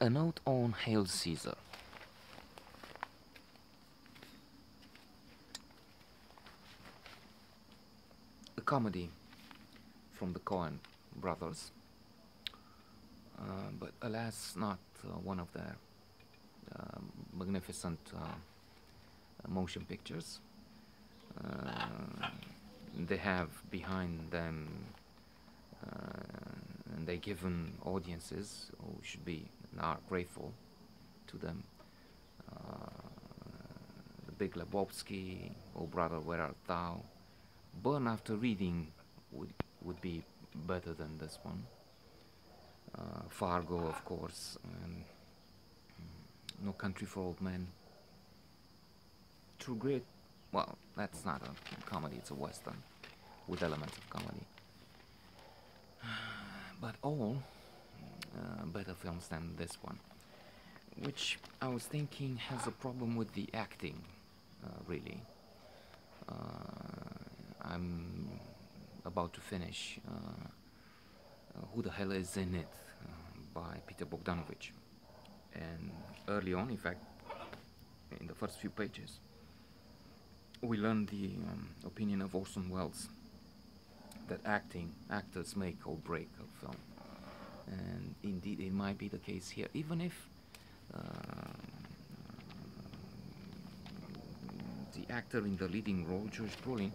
A note on Hail Caesar. A comedy from the Coen brothers, uh, but alas, not uh, one of their uh, magnificent motion pictures. Uh, they have behind them uh, and they given audiences who should be are grateful to them. Uh, the Big Lebowski, Oh Brother, Where Art Thou? Burn After Reading would would be better than this one. Uh, Fargo, of course, and mm, No Country for Old Men. True Grit, well, that's not a comedy, it's a western with elements of comedy. But all uh, better films than this one, which I was thinking has a problem with the acting, uh, really. Uh, I'm about to finish uh, Who the Hell Is in It by Peter Bogdanovich. And early on, in fact, in the first few pages, we learn the um, opinion of Orson Welles that acting, actors make or break a film. And indeed, it might be the case here, even if uh, the actor in the leading role, George Brolin,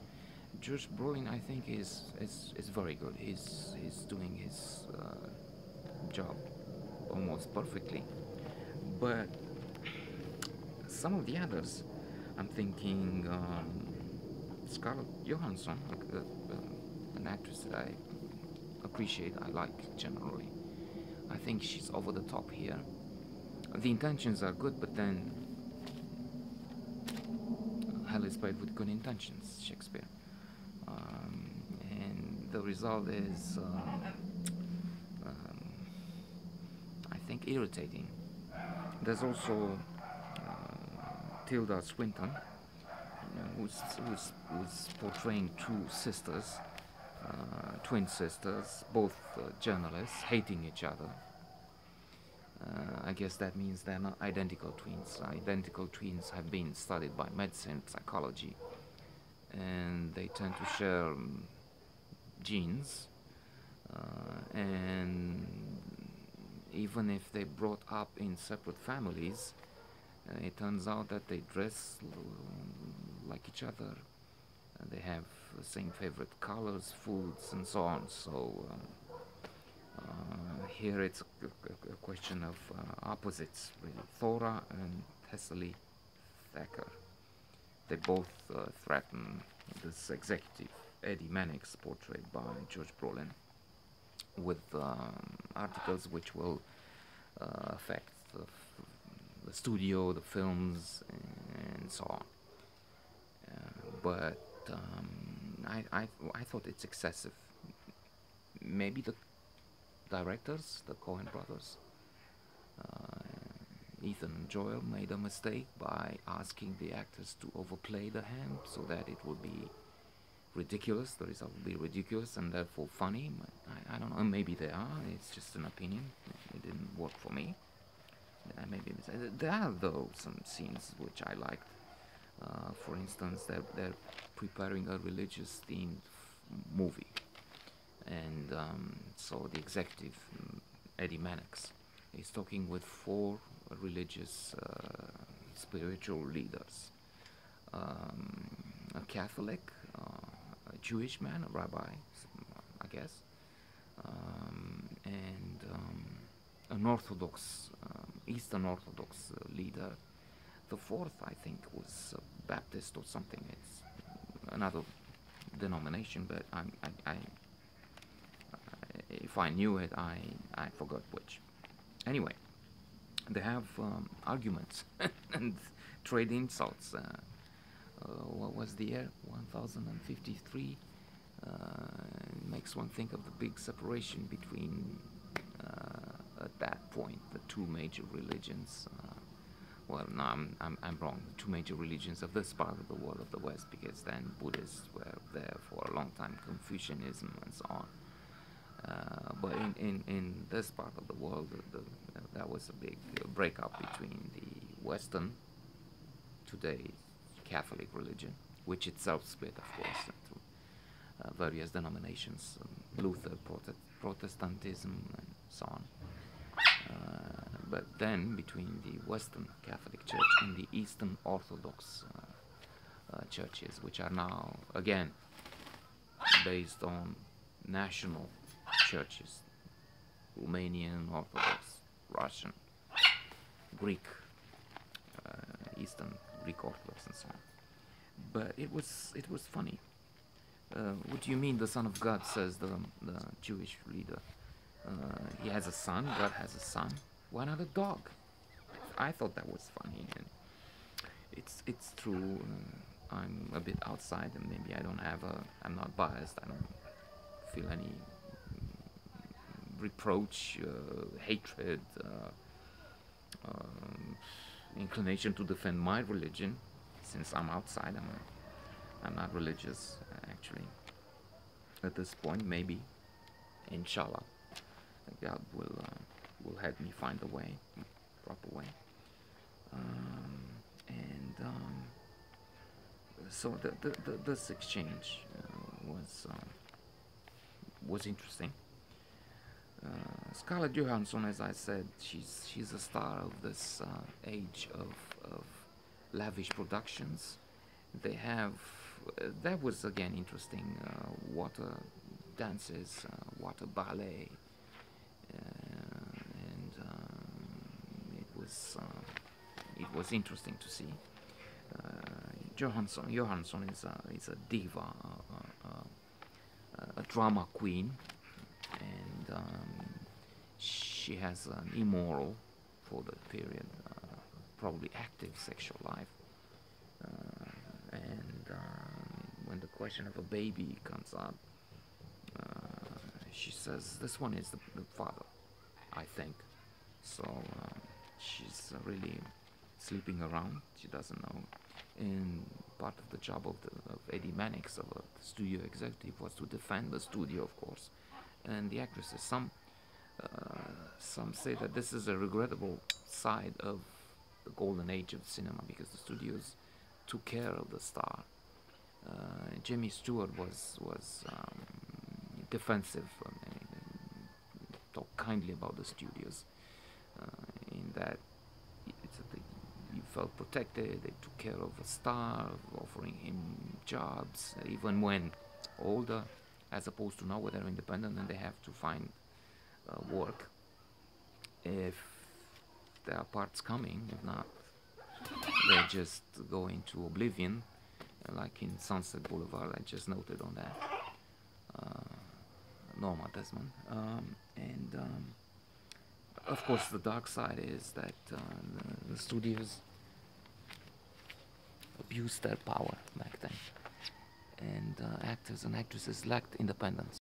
George Brolin, I think, is is, is very good. He's he's doing his uh, job almost perfectly. But some of the others, I'm thinking um, Scarlett Johansson, uh, uh, an actress that I appreciate, I like generally. I think she's over the top here. The intentions are good, but then hell is played with good intentions, Shakespeare. Um, and the result is, um, um, I think, irritating. There's also uh, Tilda Swinton, you know, who's, who's, who's portraying two sisters, uh, twin sisters, both uh, journalists, hating each other. Uh, I guess that means they're not identical twins. Identical twins have been studied by medicine, psychology, and they tend to share um, genes. Uh, and even if they brought up in separate families, uh, it turns out that they dress l- like each other. They have the same favorite colors, foods, and so on. So um, uh, here it's a, question of uh, opposites, really. Thora and Thessaly Thacker. They both uh, threaten this executive, Eddie Mannix, portrayed by George Brolin, with um, articles which will uh, affect the, the studio, the films, and so on. Uh, but um, I, I, I thought it's excessive. Maybe the directors, the Coen brothers, uh, Ethan and Joel made a mistake by asking the actors to overplay the hand so that it would be ridiculous, the result would be ridiculous and therefore funny. I, I don't know, maybe they are, it's just an opinion. It didn't work for me. I may be There are, though, some scenes which I liked. Uh, for instance, they're, they're preparing a religious themed movie. And um, so the executive, mm, Eddie Mannix, is talking with four religious uh, spiritual leaders um, a Catholic, uh, a Jewish man, a rabbi, I guess, um, and um, an Orthodox, um, Eastern Orthodox uh, leader. The fourth, I think, was uh, Baptist or something. It's another denomination, but I'm, I, I, if I knew it, I, I forgot which. Anyway, they have um, arguments and trade insults. Uh, uh, what was the year? 1053. Uh, makes one think of the big separation between, uh, at that point, the two major religions. Uh, well, no, I'm, I'm, I'm wrong. Two major religions of this part of the world, of the West, because then Buddhists were there for a long time, Confucianism and so on. Uh, but in, in, in this part of the world, the, that was a big uh, breakup between the Western, today Catholic religion, which itself split, of course, into uh, various denominations, um, Luther, Prote- Protestantism, and so on. But then between the Western Catholic Church and the Eastern Orthodox uh, uh, churches, which are now again based on national churches Romanian Orthodox, Russian, Greek, uh, Eastern Greek Orthodox, and so on. But it was it was funny. Uh, what do you mean, the Son of God? Says the the Jewish leader. Uh, he has a son. God has a son. Why not a dog? I thought that was funny, and it's it's true. I'm a bit outside, and maybe I don't have a. I'm not biased. I don't feel any reproach, uh, hatred, uh, um, inclination to defend my religion, since I'm outside. I'm a, I'm not religious actually. At this point, maybe, inshallah, God will uh, will help me find the way, proper way. Um, and um, so the, the, the, this exchange uh, was uh, was interesting. Uh, Scarlett Johansson, as I said, she's she's a star of this uh, age of of lavish productions. They have uh, that was again interesting. Uh, water dances, uh, water ballet, and um, it was interesting to see. Johansson Johansson is a is a diva, a drama queen and um, she has an immoral for the period, uh, probably active sexual life. Uh, and um, when the question of a baby comes up, uh, she says, "This one is the, the father, I think." So um, she's really sleeping around. She doesn't know. And part of the job of, the, of Eddie Mannix, of a studio executive, was to defend the studio, of course and the actresses. Some uh, some say that this is a regrettable side of the golden age of cinema because the studios took care of the star. Uh, Jimmy Stewart was was um, defensive, um, talked kindly about the studios that you felt protected. They took care of a star, offering him jobs, even when older as opposed to now where they're independent and they have to find uh, work if there are parts coming if not they just go into oblivion like in Sunset Boulevard I just noted on that uh, Norma Desmond um, and um, of course the dark side is that uh, the, studios abused their power back then and uh, actors and actresses lacked independence.